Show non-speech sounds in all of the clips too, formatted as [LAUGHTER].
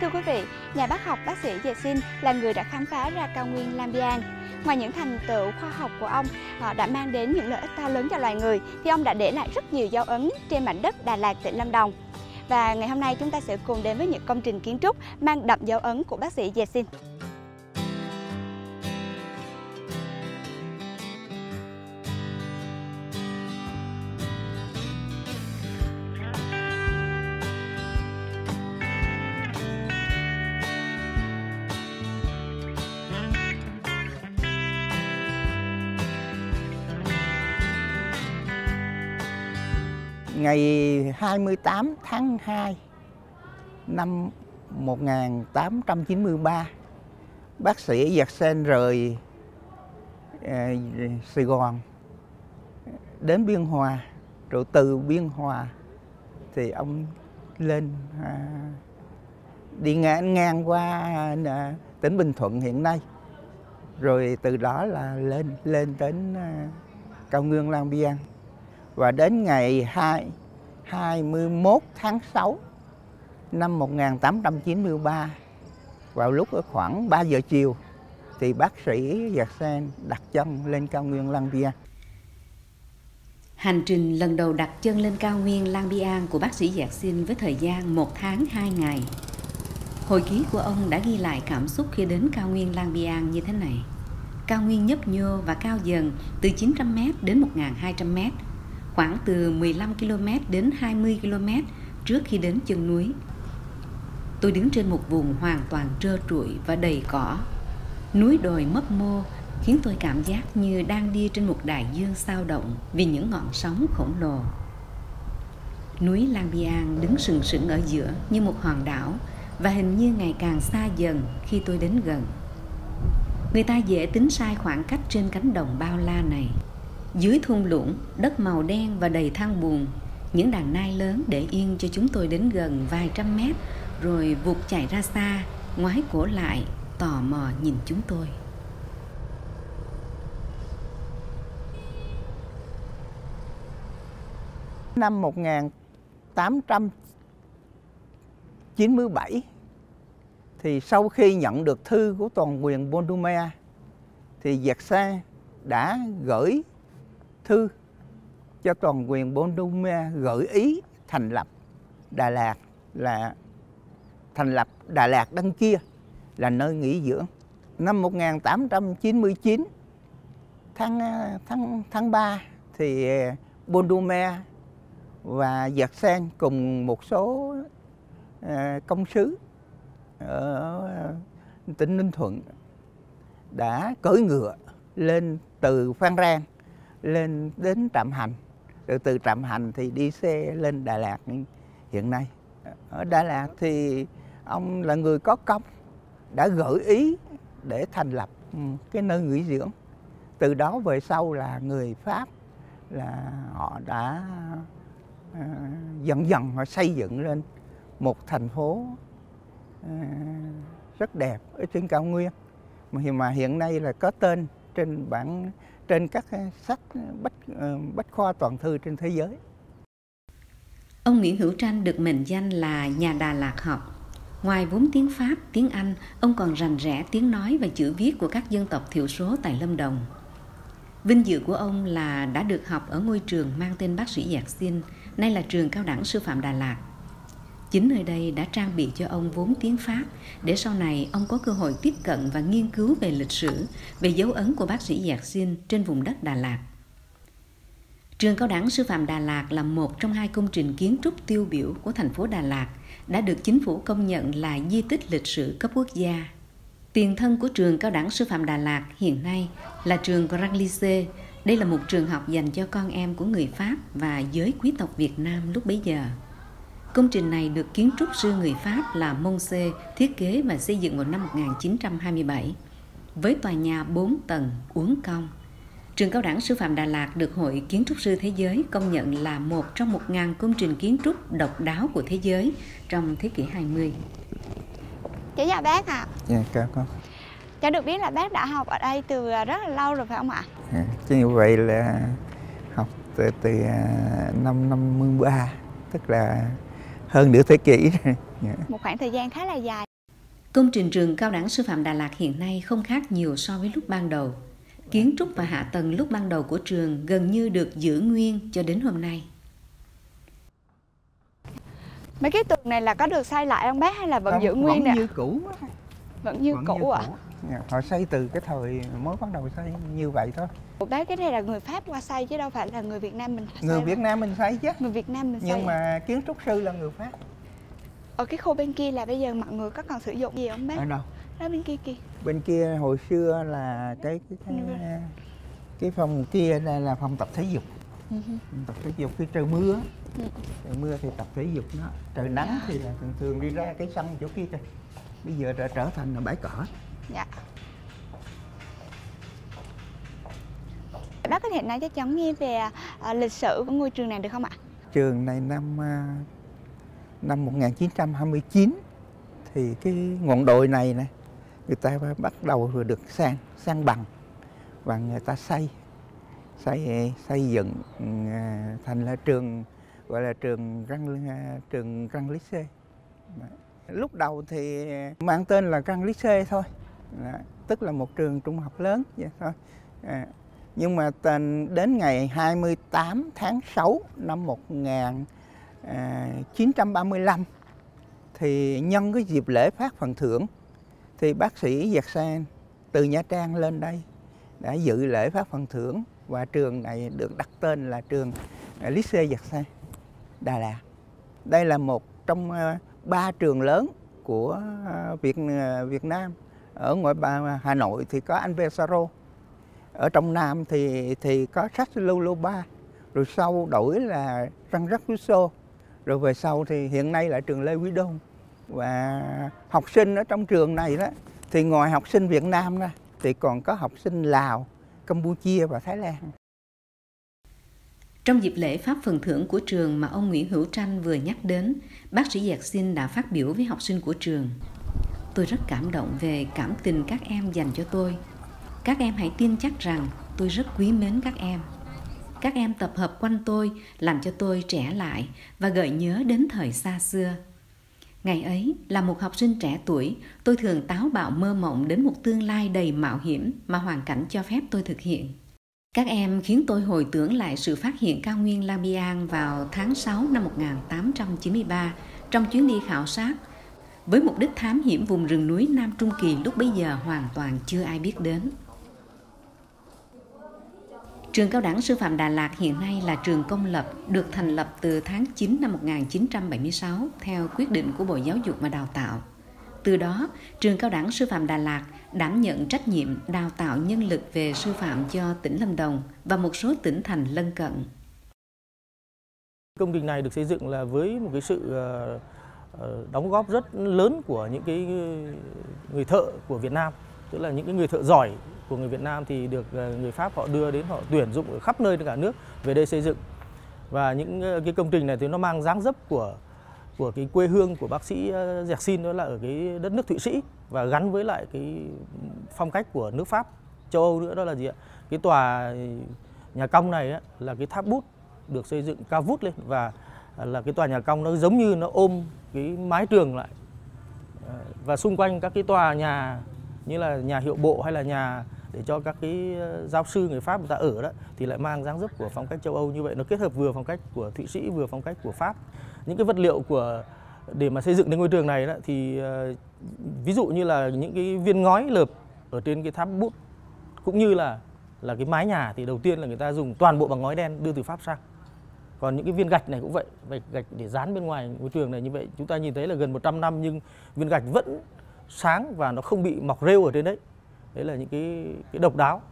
Thưa quý vị, Nhà bác học bác sĩ Dè Sinh là người đã khám phá ra cao nguyên Lambian. Ngoài những thành tựu khoa học của ông họ đã mang đến những lợi ích to lớn cho loài người, thì ông đã để lại rất nhiều dấu ấn trên mảnh đất Đà Lạt, tỉnh Lâm Đồng. Và ngày hôm nay chúng ta sẽ cùng đến với những công trình kiến trúc mang đậm dấu ấn của bác sĩ Dè ngày 28 tháng 2 năm 1893 bác sĩ Giặc Sen rời ờ, Sài Gòn đến Biên Hòa. Rồi từ Biên Hòa thì ông lên à, đi ngang, ngang qua à, tỉnh Bình Thuận hiện nay. Rồi từ đó là lên lên đến à, cao nguyên Lang Biang và đến ngày 2, 21 tháng 6 năm 1893 vào lúc ở khoảng 3 giờ chiều thì bác sĩ Giạc Sen đặt chân lên cao nguyên Lang Biang. Hành trình lần đầu đặt chân lên cao nguyên Lang Biang của bác sĩ Giạc Sen với thời gian 1 tháng 2 ngày. Hồi ký của ông đã ghi lại cảm xúc khi đến cao nguyên Lang Biang như thế này. Cao nguyên nhấp nhô và cao dần từ 900m đến 1200m khoảng từ 15 km đến 20 km trước khi đến chân núi. Tôi đứng trên một vùng hoàn toàn trơ trụi và đầy cỏ. Núi đồi mấp mô khiến tôi cảm giác như đang đi trên một đại dương sao động vì những ngọn sóng khổng lồ. Núi Lang Biang đứng sừng sững ở giữa như một hòn đảo và hình như ngày càng xa dần khi tôi đến gần. Người ta dễ tính sai khoảng cách trên cánh đồng bao la này. Dưới thung lũng, đất màu đen và đầy than buồn những đàn nai lớn để yên cho chúng tôi đến gần vài trăm mét, rồi vụt chạy ra xa, ngoái cổ lại, tò mò nhìn chúng tôi. Năm 1897 thì sau khi nhận được thư của toàn quyền Bondume thì Giặc Sa đã gửi thư cho toàn quyền Bondume gợi ý thành lập Đà Lạt là, thành lập Đà Lạt đăng kia là nơi nghỉ dưỡng. Năm 1899 à, tháng tháng tháng 3 thì à, Bondume và Giật Sen cùng một số à, công sứ ở tỉnh Ninh Thuận đã cưỡi ngựa lên từ Phan Rang lên đến Trạm Hành. Rồi từ Trạm Hành thì đi xe lên Đà Lạt hiện nay. Ở Đà Lạt thì ông là người có công đã gợi ý để thành lập ừ, cái nơi nghỉ dưỡng. Từ đó về sau là người Pháp là họ đã uh, dần dần họ xây dựng lên một thành phố uh, rất đẹp ở trên cao nguyên. Mà hiện nay là có tên trên bản trên các sách bách ờ, bách khoa toàn thư trên thế giới. Ông Nguyễn Hữu Tranh được mệnh danh là nhà Đà Lạt học. Ngoài vốn tiếng Pháp, tiếng Anh, ông còn rành rẽ tiếng nói và chữ viết của các dân tộc thiểu số tại Lâm Đồng. Vinh dự của ông là đã được học ở ngôi trường mang tên bác sĩ Giạc Xin, nay là trường cao đẳng sư phạm Đà Lạt. Chính nơi đây đã trang bị cho ông vốn tiếng Pháp để sau này ông có cơ hội tiếp cận và nghiên cứu về lịch sử, về dấu ấn của bác sĩ Giạc Xin trên vùng đất Đà Lạt. Trường Cao đẳng Sư phạm Đà Lạt là một trong hai công trình kiến trúc tiêu biểu của thành phố Đà Lạt, đã được chính phủ công nhận là di tích lịch sử cấp quốc gia. Tiền thân của trường Cao đẳng Sư phạm Đà Lạt hiện nay là trường Grand Lycée. Đây là một trường học dành cho con em của người Pháp và giới quý tộc Việt Nam lúc bấy giờ. Công trình này được kiến trúc sư người Pháp là Monse thiết kế và xây dựng vào năm 1927 với tòa nhà 4 tầng uốn cong. Trường Cao đẳng Sư phạm Đà Lạt được Hội Kiến trúc sư Thế giới công nhận là một trong 1.000 công trình kiến trúc độc đáo của thế giới trong thế kỷ 20. Cháu chào bác ạ. À. Dạ, chào con. Cháu được biết là bác đã học ở đây từ rất là lâu rồi phải không ạ? Dạ, chứ như vậy là học từ, từ à, năm 53, tức là hơn nửa thế kỷ [LAUGHS] một khoảng thời gian khá là dài Công trình trường cao đẳng sư phạm Đà Lạt hiện nay không khác nhiều so với lúc ban đầu. Kiến trúc và hạ tầng lúc ban đầu của trường gần như được giữ nguyên cho đến hôm nay. Mấy cái tường này là có được xây lại không bác hay là vẫn Không, giữ nguyên vẫn nè? như cũ. Vẫn như Vẫn cũ ạ. Dạ, họ xây từ cái thời mới bắt đầu xây như vậy thôi bác cái này là người Pháp qua xây chứ đâu phải là người Việt Nam mình xây người. Việt Nam mình xây chứ người Việt Nam mình xây. nhưng mà kiến trúc sư là người Pháp ở cái khu bên kia là bây giờ mọi người có còn sử dụng gì không bác? ở đâu Đó bên kia kìa. bên kia hồi xưa là cái cái cái, Ừ. cái phòng kia là, là phòng tập thể dục Ừ hừ. Phòng tập thể dục khi trời mưa Ừ. trời mưa thì tập thể dục nó trời nắng thì là thường thường đi ra cái sân chỗ kia kìa bây giờ đã trở thành là bãi cỏ Dạ. Bác có thể nói cho cháu nghe về à, lịch sử của ngôi trường này được không ạ? trường này năm à, năm 1929 thì cái ngọn đồi này này người ta bắt đầu vừa được san san bằng và người ta xây xây xây dựng à, thành là trường gọi là trường răng à, trường răng lycée lúc đầu thì mang tên là răng lycée thôi Đấy. tức là một trường trung học lớn vậy thôi à, nhưng mà tên đến ngày 28 tháng 6 năm 1935 à, thì nhân cái dịp lễ phát phần thưởng thì bác sĩ Giặc Sen từ Nha Trang lên đây đã dự lễ phát phần thưởng và trường này được đặt tên là trường Lycée Giặc Sen Đà Lạt. Đây là một trong à, ba trường lớn của à, Việt Việt Nam. Ở ngoài ba Hà Nội thì có Anh Vesaro, ở trong Nam thì thì có sách Lulu Ba rồi sau đổi là Răng Rắc Rousseau, rồi về sau thì hiện nay là trường Lê Quý Đôn và học sinh ở trong trường này đó thì ngoài học sinh Việt Nam ra thì còn có học sinh Lào, Campuchia và Thái Lan. Trong dịp lễ phát phần thưởng của trường mà ông Nguyễn Hữu Tranh vừa nhắc đến, bác sĩ Giạc Sinh đã phát biểu với học sinh của trường. Tôi rất cảm động về cảm tình các em dành cho tôi. Các em hãy tin chắc rằng tôi rất quý mến các em. Các em tập hợp quanh tôi làm cho tôi trẻ lại và gợi nhớ đến thời xa xưa. Ngày ấy, là một học sinh trẻ tuổi, tôi thường táo bạo mơ mộng đến một tương lai đầy mạo hiểm mà hoàn cảnh cho phép tôi thực hiện. Các em khiến tôi hồi tưởng lại sự phát hiện cao nguyên La vào tháng 6 năm 1893 trong chuyến đi khảo sát với mục đích thám hiểm vùng rừng núi Nam Trung Kỳ lúc bấy giờ hoàn toàn chưa ai biết đến. Trường Cao đẳng Sư phạm Đà Lạt hiện nay là trường công lập, được thành lập từ tháng 9 năm 1976 theo quyết định của Bộ Giáo dục và Đào tạo. Từ đó, Trường Cao đẳng Sư phạm Đà Lạt đảm nhận trách nhiệm đào tạo nhân lực về sư phạm cho tỉnh Lâm Đồng và một số tỉnh thành lân cận. Công trình này được xây dựng là với một cái sự ờ, Ờ, đóng góp rất lớn của những cái người thợ của Việt Nam, tức là những cái người thợ giỏi của người Việt Nam thì được ờ, người Pháp họ đưa đến họ tuyển dụng ở khắp nơi trên cả nước về đây xây dựng. Và những ờ, cái công trình này thì nó mang dáng dấp của của cái quê hương của bác sĩ ờ, Giạc Xin đó là ở cái đất nước Thụy Sĩ và gắn với lại cái phong cách của nước Pháp, châu Âu nữa đó là gì ạ? Cái tòa nhà cong này á, là cái tháp bút được xây dựng cao vút lên và là cái tòa nhà cong nó giống như nó ôm cái mái trường lại. Ờ, và xung quanh các cái tòa nhà như là nhà hiệu bộ hay là nhà để cho các cái ờ, giáo sư người Pháp người ta ở đó thì lại mang dáng dấp của phong cách châu Âu như vậy. Nó kết hợp vừa phong cách của Thụy Sĩ, vừa phong cách của Pháp. Những cái vật liệu của, để mà xây dựng nên ngôi trường này đó thì ờ, ví dụ như là những cái viên ngói lợp ở trên cái tháp bút, cũng như là là cái mái nhà thì đầu tiên là người ta dùng toàn bộ bằng ngói đen đưa từ Pháp sang còn những cái viên gạch này cũng vậy vậy gạch để dán bên ngoài ngôi trường này như vậy chúng ta nhìn thấy là gần 100 năm nhưng viên gạch vẫn sáng và nó không bị mọc rêu ở trên đấy đấy là những cái cái độc đáo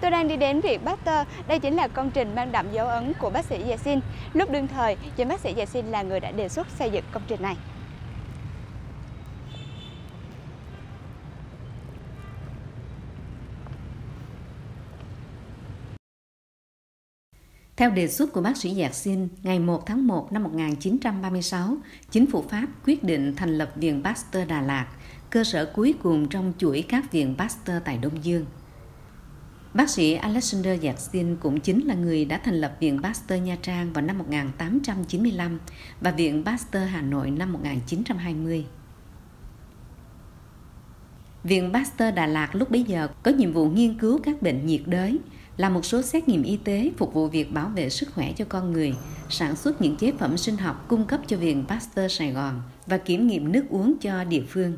Tôi đang đi đến Viện Pasteur. Đây chính là công trình mang đậm dấu ấn của bác sĩ Yasin. Lúc đương thời, chính bác sĩ Yasin là người đã đề xuất xây dựng công trình này. Theo đề xuất của bác sĩ Giạc Xin, ngày 1 tháng 1 năm 1936, chính phủ Pháp quyết định thành lập Viện Pasteur Đà Lạt, cơ sở cuối cùng trong chuỗi các viện Pasteur tại Đông Dương. Bác sĩ Alexander Yersin cũng chính là người đã thành lập Viện Pasteur Nha Trang vào năm 1895 và Viện Pasteur Hà Nội năm 1920. Viện Pasteur Đà Lạt lúc bấy giờ có nhiệm vụ nghiên cứu các bệnh nhiệt đới, làm một số xét nghiệm y tế phục vụ việc bảo vệ sức khỏe cho con người, sản xuất những chế phẩm sinh học cung cấp cho Viện Pasteur Sài Gòn và kiểm nghiệm nước uống cho địa phương.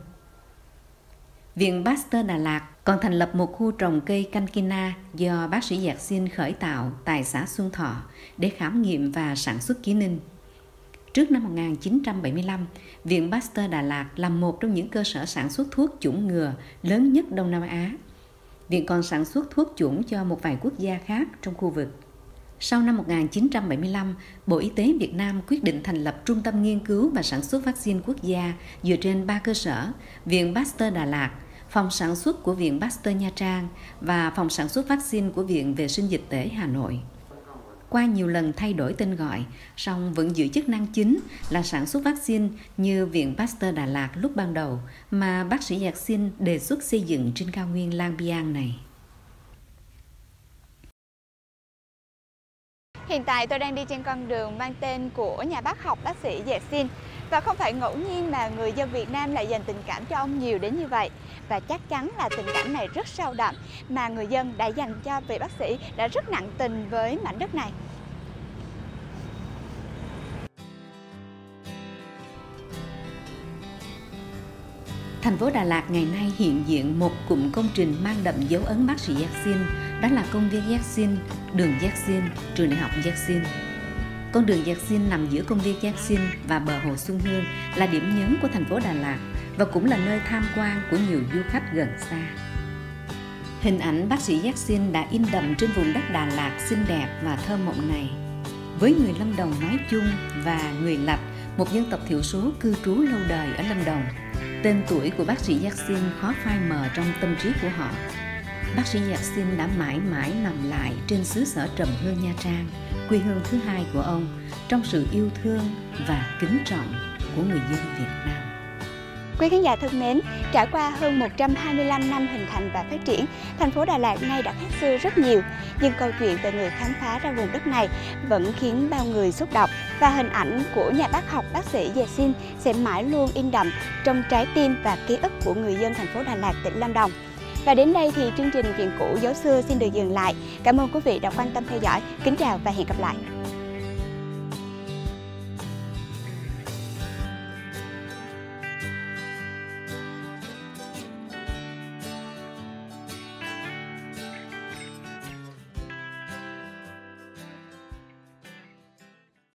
Viện Pasteur Đà Lạt còn thành lập một khu trồng cây cankina do bác sĩ Giạc Xin khởi tạo tại xã Xuân Thọ để khám nghiệm và sản xuất ký ninh. Trước năm 1975, Viện Pasteur Đà Lạt là một trong những cơ sở sản xuất thuốc chủng ngừa lớn nhất Đông Nam Á. Viện còn sản xuất thuốc chủng cho một vài quốc gia khác trong khu vực. Sau năm 1975, Bộ Y tế Việt Nam quyết định thành lập Trung tâm Nghiên cứu và Sản xuất Vaccine Quốc gia dựa trên ba cơ sở, Viện Pasteur Đà Lạt, phòng sản xuất của Viện Pasteur Nha Trang và phòng sản xuất vaccine của Viện Vệ sinh Dịch tễ Hà Nội. Qua nhiều lần thay đổi tên gọi, song vẫn giữ chức năng chính là sản xuất vaccine như Viện Pasteur Đà Lạt lúc ban đầu mà bác sĩ Giạc Xin đề xuất xây dựng trên cao nguyên Lang Biang này. Hiện tại tôi đang đi trên con đường mang tên của nhà bác học bác sĩ Dạc Xin và không phải ngẫu nhiên mà người dân Việt Nam lại dành tình cảm cho ông nhiều đến như vậy và chắc chắn là tình cảm này rất sâu đậm mà người dân đã dành cho vị bác sĩ đã rất nặng tình với mảnh đất này. Thành phố Đà Lạt ngày nay hiện diện một cụm công trình mang đậm dấu ấn bác sĩ Yaxin, đó là công viên Yaxin, đường Yaxin, trường đại học Yaxin. Con đường Yaxin nằm giữa công viên Yaxin và bờ hồ Xuân Hương là điểm nhấn của thành phố Đà Lạt và cũng là nơi tham quan của nhiều du khách gần xa. Hình ảnh bác sĩ giác xin đã in đậm trên vùng đất Đà Lạt xinh đẹp và thơ mộng này. Với người Lâm Đồng nói chung và người Lạch, một dân tộc thiểu số cư trú lâu đời ở Lâm Đồng, tên tuổi của bác sĩ giác xin khó phai mờ trong tâm trí của họ. Bác sĩ dạ Yaxin đã mãi mãi nằm lại trên xứ sở Trầm Hương Nha Trang, quê hương thứ hai của ông, trong sự yêu thương và kính trọng của người dân Việt Nam. Quý khán giả thân mến, trải qua hơn 125 năm hình thành và phát triển, thành phố Đà Lạt nay đã khác xưa rất nhiều. Nhưng câu chuyện về người khám phá ra vùng đất này vẫn khiến bao người xúc động và hình ảnh của nhà bác học bác sĩ Dè Xin sẽ mãi luôn in đậm trong trái tim và ký ức của người dân thành phố Đà Lạt, tỉnh Lâm Đồng. Và đến đây thì chương trình Chuyện cũ dấu xưa xin được dừng lại. Cảm ơn quý vị đã quan tâm theo dõi. Kính chào và hẹn gặp lại.